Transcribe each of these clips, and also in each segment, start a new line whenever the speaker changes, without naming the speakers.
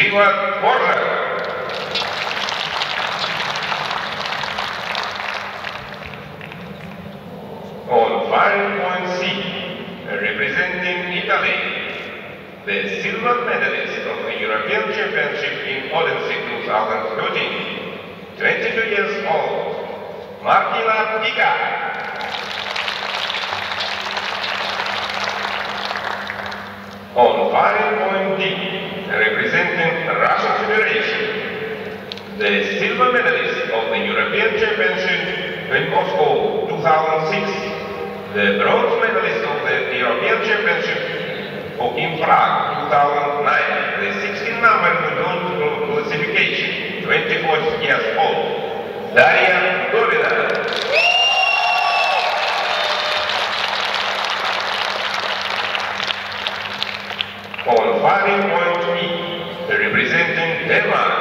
Živa Dvoršak. On firing point C, representing Italy, the silver medalist of the European Championship in Odense 2013, 22 years old, Martina Pica. On firing point D, representing Russian Federation, the silver medalist of the European Championship in Moscow 2006, the bronze medalist of the European Championship in Prague 2009, the 16 number world classification, 24 years old, Daria Vdovina. On firing representing Denmark,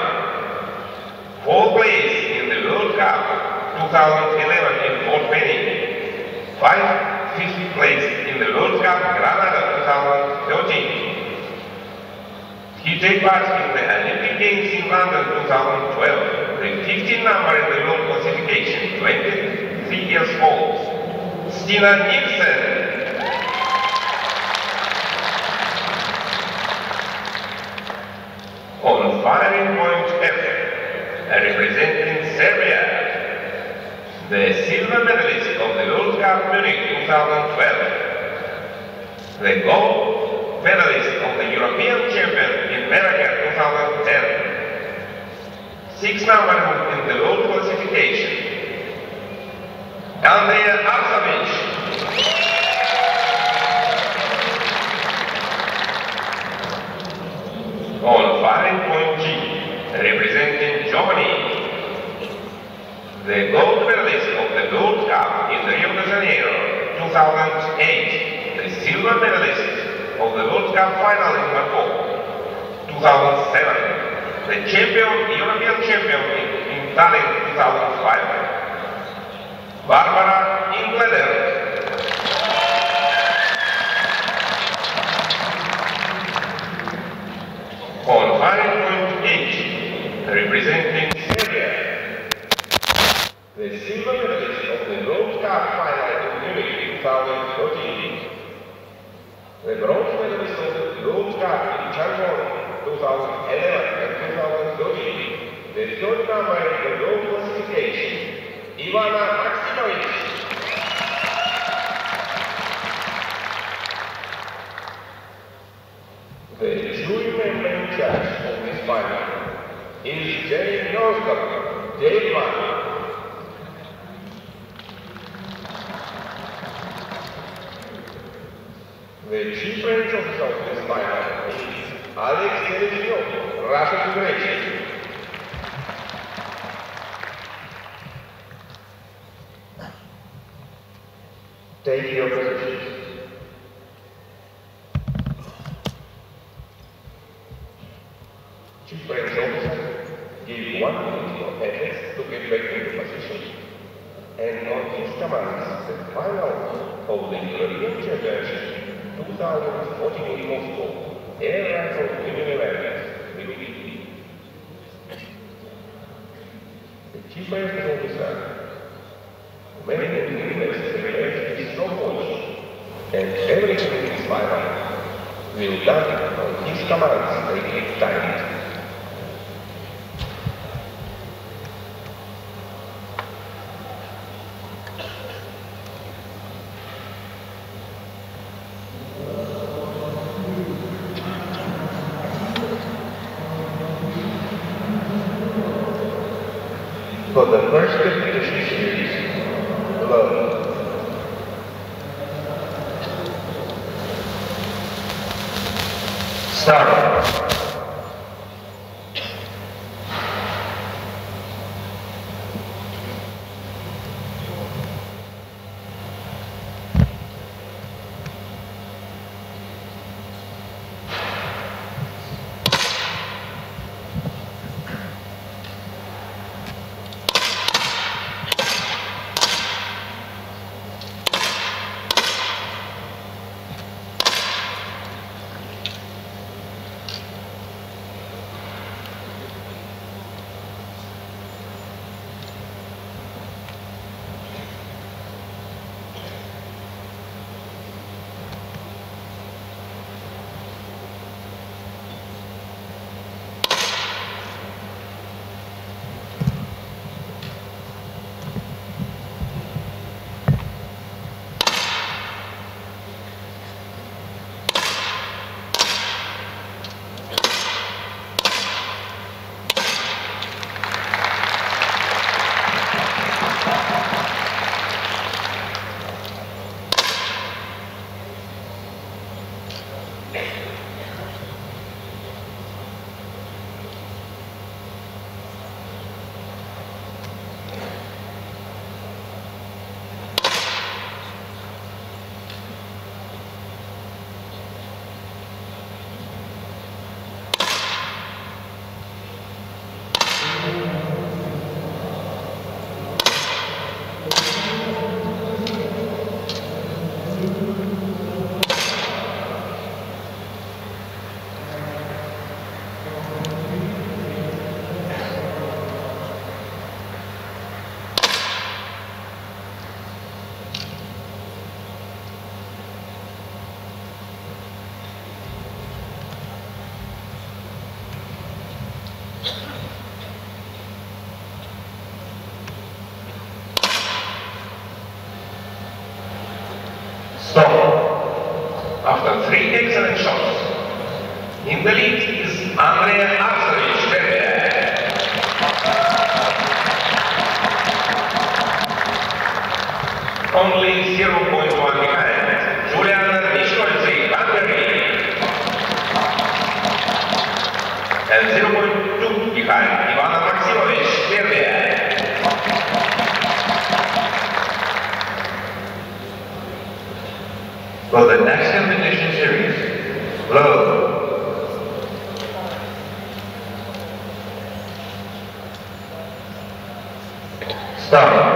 fourth place in the World Cup 2011 in Fort Benning, five, fifth place in the World Cup Granada 2013. He took part in the Olympic Games in London 2012, the 15 number in the world classification, 23 years old. Stine Nielsen. On firing point F, representing Serbia, the silver medalist of the World Cup Munich 2012, the gold medalist of the European Champion in America 2010, six number in the world classification, Andrea Arsovic. on 5.G, representing Germany. The gold medalist of the World Cup in Rio de Janeiro 2008, the silver medalist of the World Cup final in Macau 2007, the champion, European champion in, in Tallinn 2005, Barbara Engleder 5.8, representing Serbia. The silver medalist of the Gold Cup final in Munich 2013. The bronze medalist of the Gold Cup in Changwon 2011 and 2013. The third number in the gold classification, Ivana Maksimovic. Final is Jerry Northcott, J1. The chief range officer of this final is Alex Television, Russian Federation. Take your positions. Chief range officer, give one minute of efforts to get back into position. And on his commands, the final of the European Championship 2014 in Moscow, Air Rifle Women event will begin. The chief range officer, many of the women's celebrate his knowledge, and everything is final will done on his commands at his time. For the first competition series, love.
Start.
Three excellent shots, in the lead is Andrea Arsovic Serbia. Only 0.1 behind, Juliana Miskolczi, Hungary. And 0.2 behind, Ivana Maksimovic, Serbia.
For the next competition series, low. Start.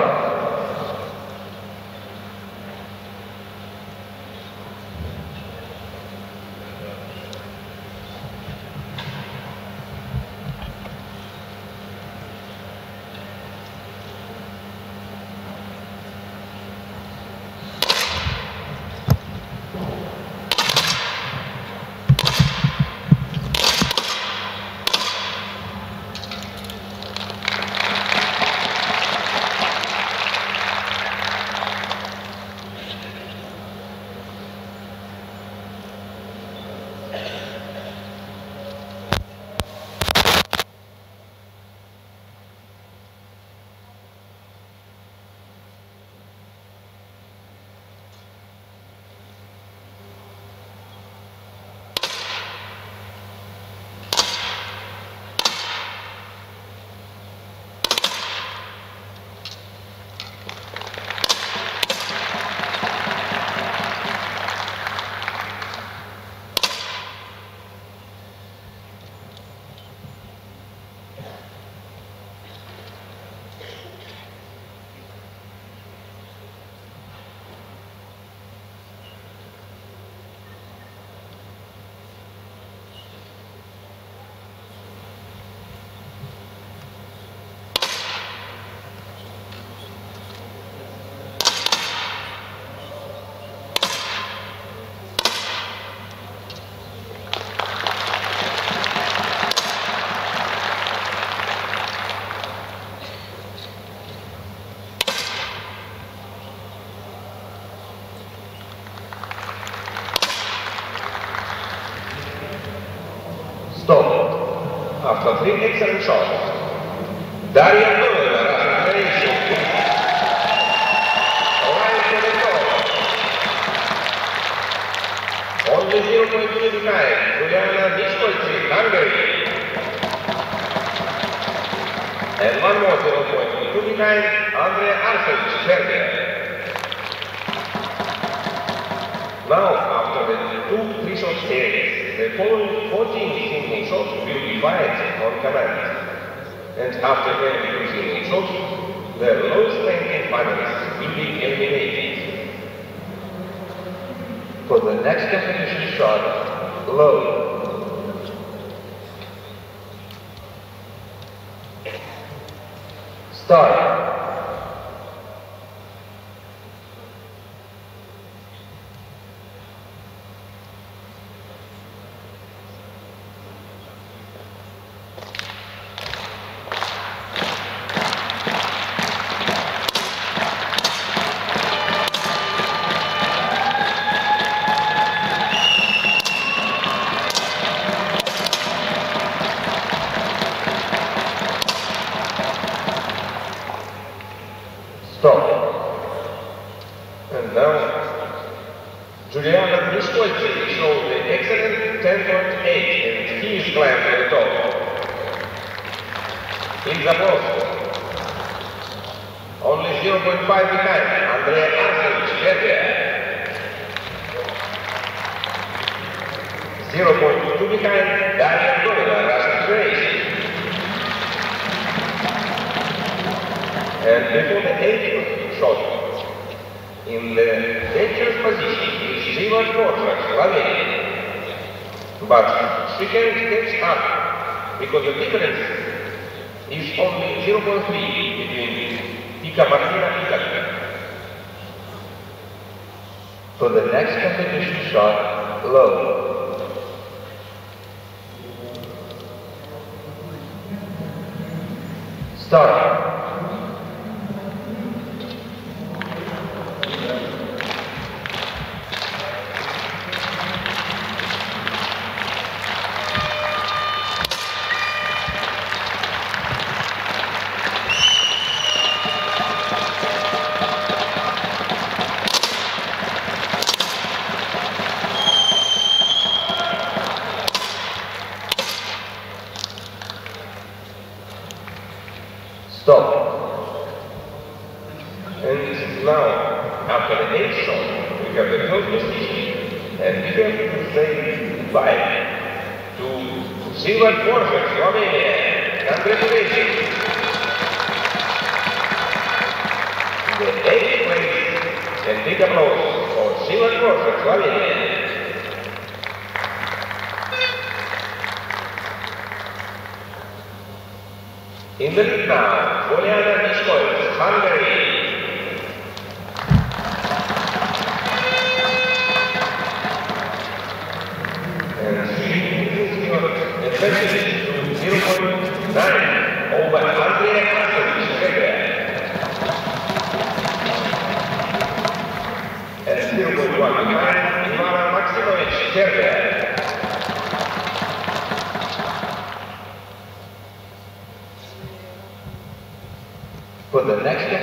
Excellent shots, Daria. Only 0.2 behind, Juliana Miskolczi, Hungary. And one more 0.2 behind, Andrea Arsovic, Serbia. Now, after the two three-shot series, the following 14 single shots will be fired on command. And after every two single the lowest ranking finalists will be eliminated.
For the next competition shot, low. Start. Stop.
And now, Juliana Miskolczi showed the excellent 10.8 and he is climbed to the top. In Zaporozhye, only 0.5 behind Andrea Arsovic, Serbia. 0.2 behind Daria Kovaleva, Russian Federation. And before the eighth shot, in the dangerous position is Živa Dvoršak, Slovenia. But she can catch up because the difference is only 0.3 between Pika Martina Italy.
For the next competition shot, low. Start. Stop.
And now, after the eighth shot, we have the third position. And we have to say goodbye to Živa Dvoršak, Slovenia. Congratulations. The eighth place and big applause for Živa Dvoršak, Slovenia. In the lead now, Juliana Niskolc, Hungary. And she is your advantage to 0.9 over Andrea Kasovic, Serbia. And 0.1 behind Ivana Maksimovic, Serbia.
For the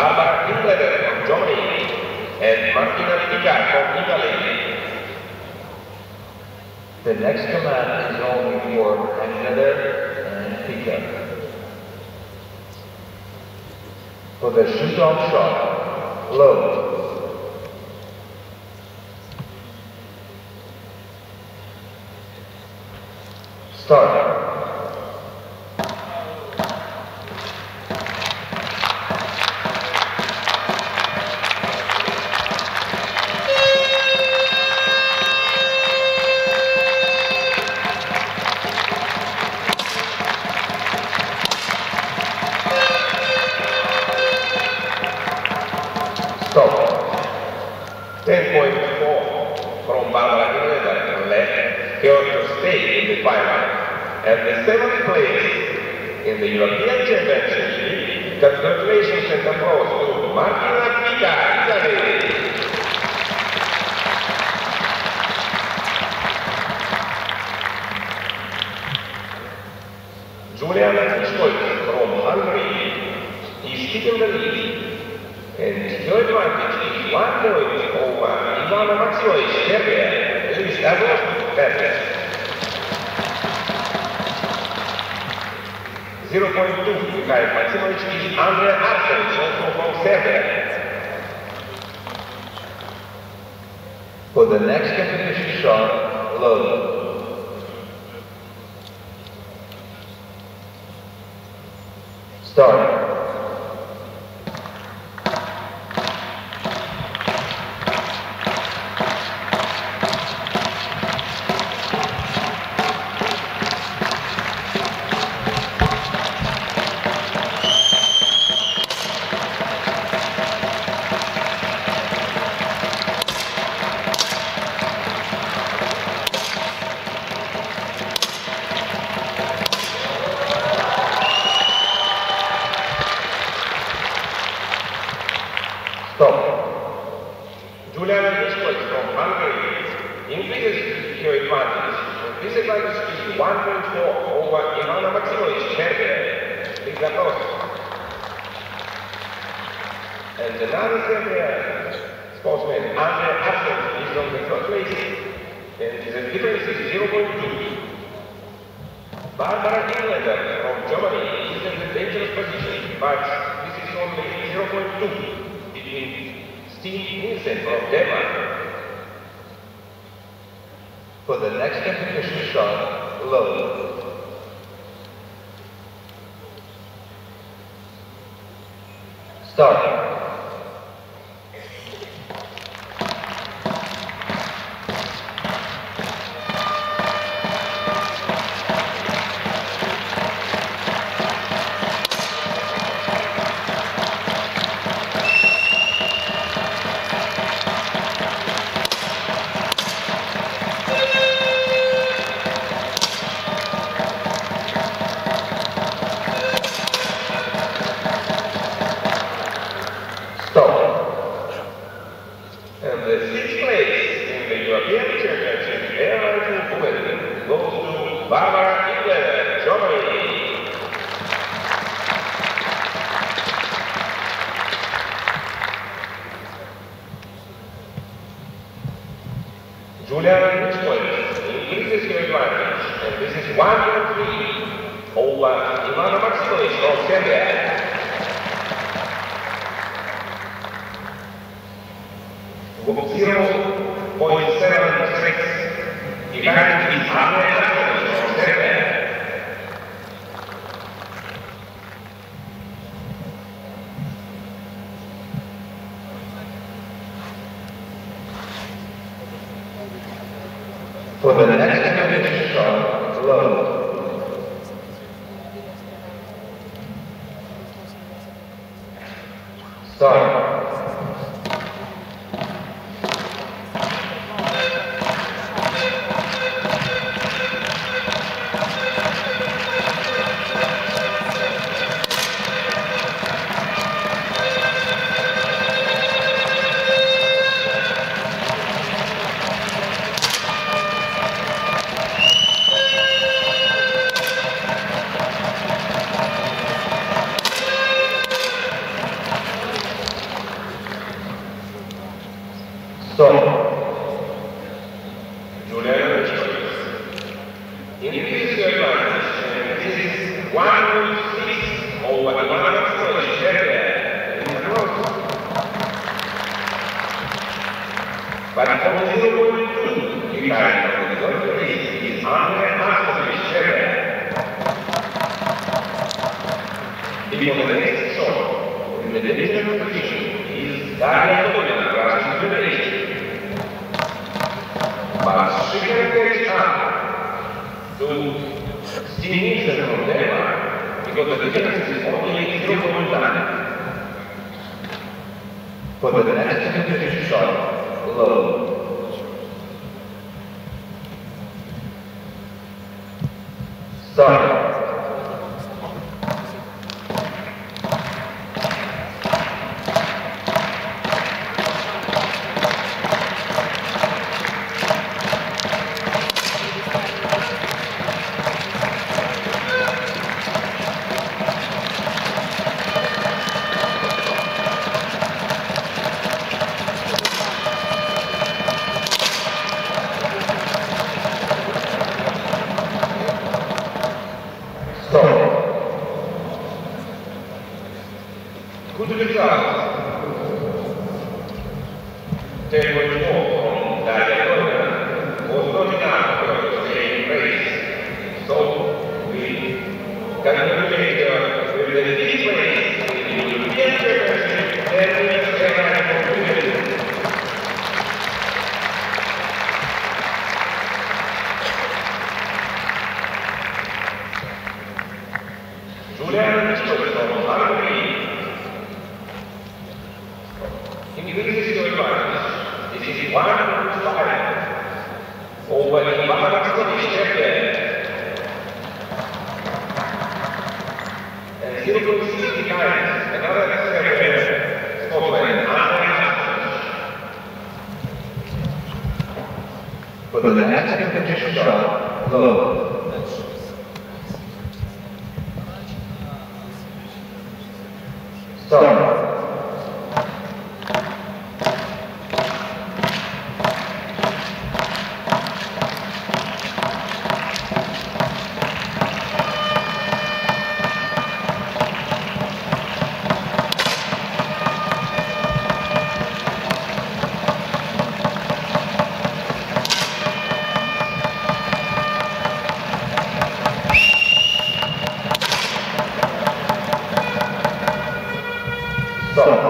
Barbara from Germany and Martina from Italy.
The next command is only for Another and. For the shoot-off shot, load.
Is also from Serbia.
For the next competition shot, load. Start. Stop.
Juliana Tischkold from Hungary increases her advantage. This advantage is 1.4 over Ivana Maksimovic, Applause. And another Serbian sportsman, Andrea Arsenis, is on the third place. And the difference is 0.2. Barbara Engleder from Germany is in a dangerous position, but this is only 0.2 between Stine Nielsen from Denmark.
For the next competition shot, load.
Julian Stoyan increases your advantage, and this is 1-3 over Ivana Marcinovic of Serbia. Zero point seven six. Behind is Well,
people the next
song in the division position is Daria Domina, Russian Federation. But she can to Stinisen from Denmark because the difference is only 0.9.
For the next competition,
love. very much. 算了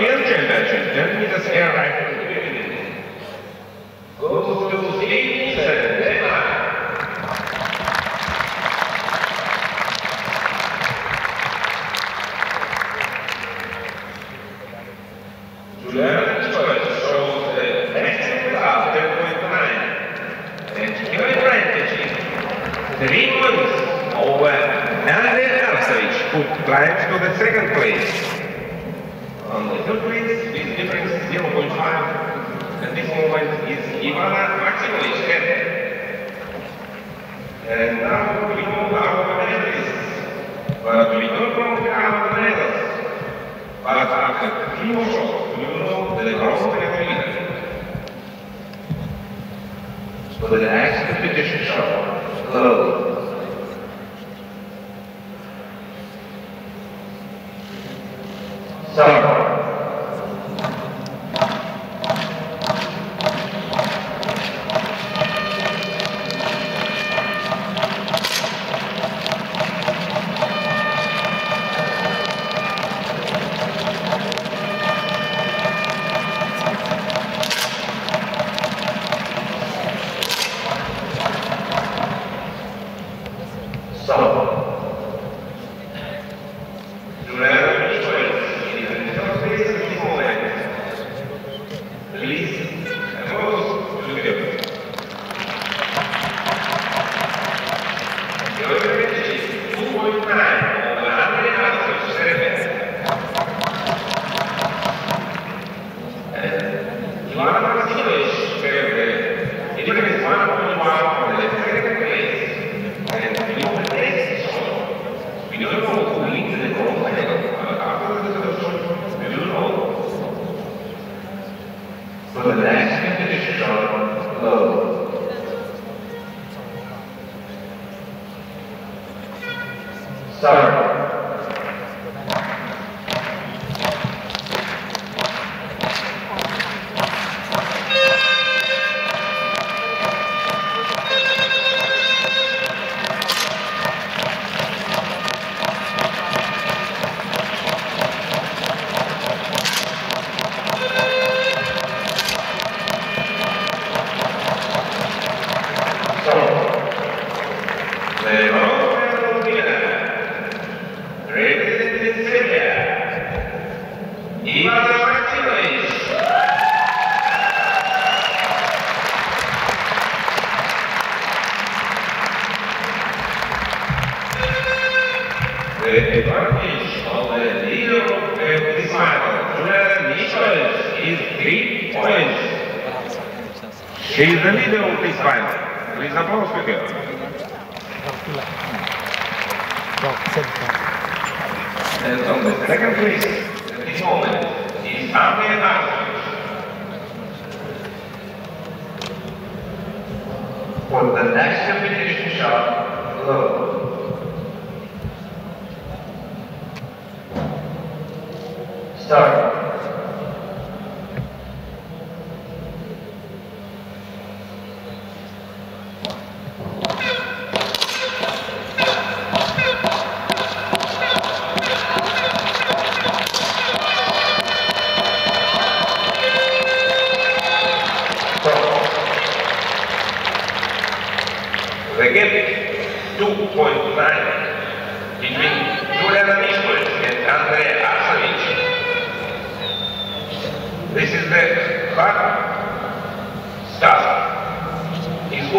European Championship, then Air just arrived He is the leader of this final. Please applause for him. And on the second place, this moment is Amir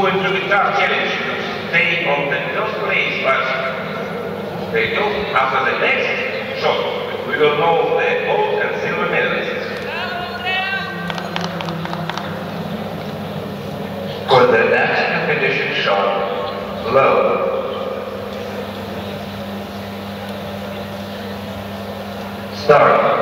went to the car challenge, they on the first place but they do after the next shot. We will know the gold and silver medalists.
For the next competition shot, low. Start.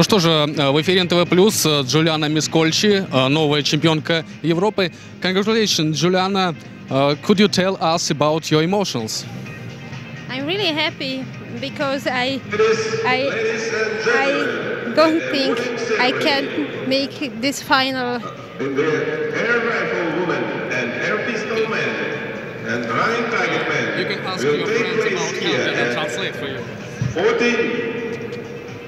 Ну что же, э, в эфире НТВ Плюс э, Джулиана Мискольчи, э, новая чемпионка Европы. Congratulations, Juliana. Uh, could you tell us about your emotions?
I'm really happy because I I I don't think I can make this final.
in the air rifle woman and air pistol man and running target man will take place here at
translate for you.
14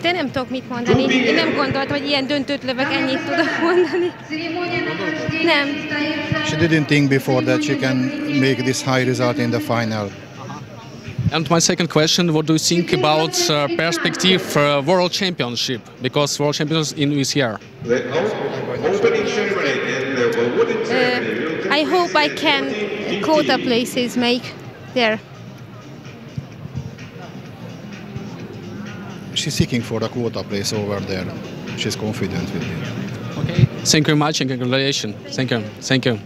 De nem tudok mit mondani. Én nem gondoltam, hogy ilyen döntőt lövök, ennyit tudok mondani. Nem.
She didn't think before that she can make this high result in the final.
And my second question, what do you think about uh, perspective for World Championship? Because World Champions in this year.
the o- opening ceremony and the wooden ceremony will take
Uh, I hope I can
at 14:15.
quota places make there.
She's seeking for the quota place over there. She's confident with it.
Okay. Thank you very much and congratulations. Thank you. Thank you.